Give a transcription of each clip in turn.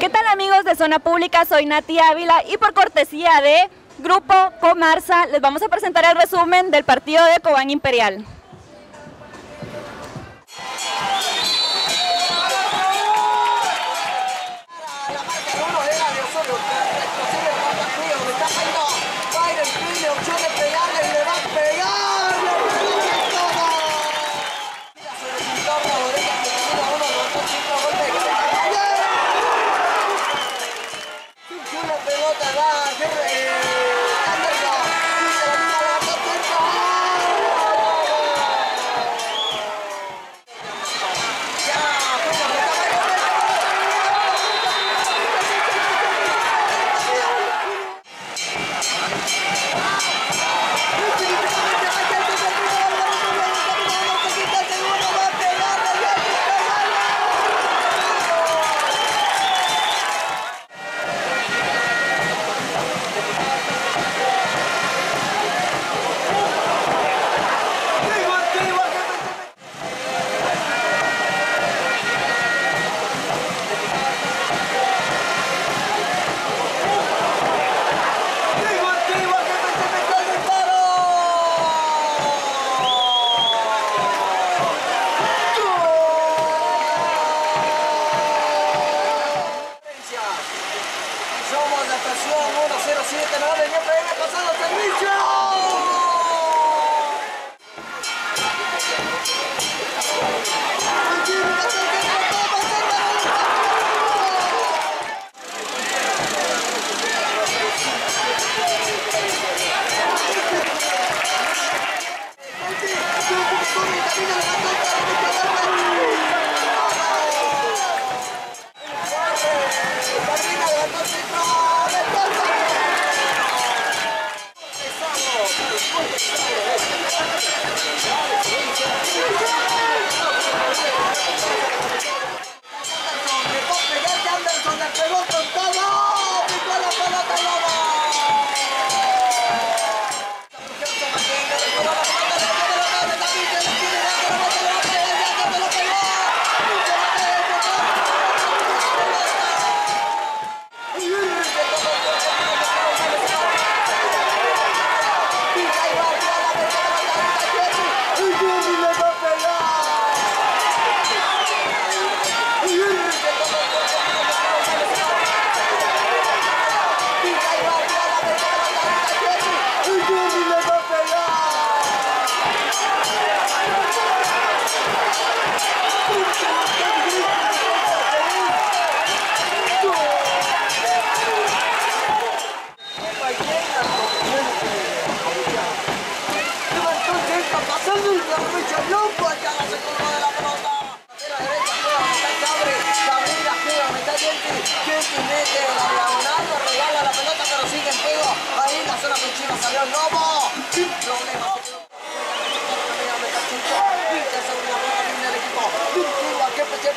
¿Qué tal amigos de Zona Pública? Soy Nati Ávila y por cortesía de Grupo Comarsa les vamos a presentar el resumen del partido de Cobán Imperial. Yeah.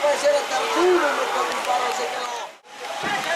Puede ser el tercero? No puede disparar, se quedó.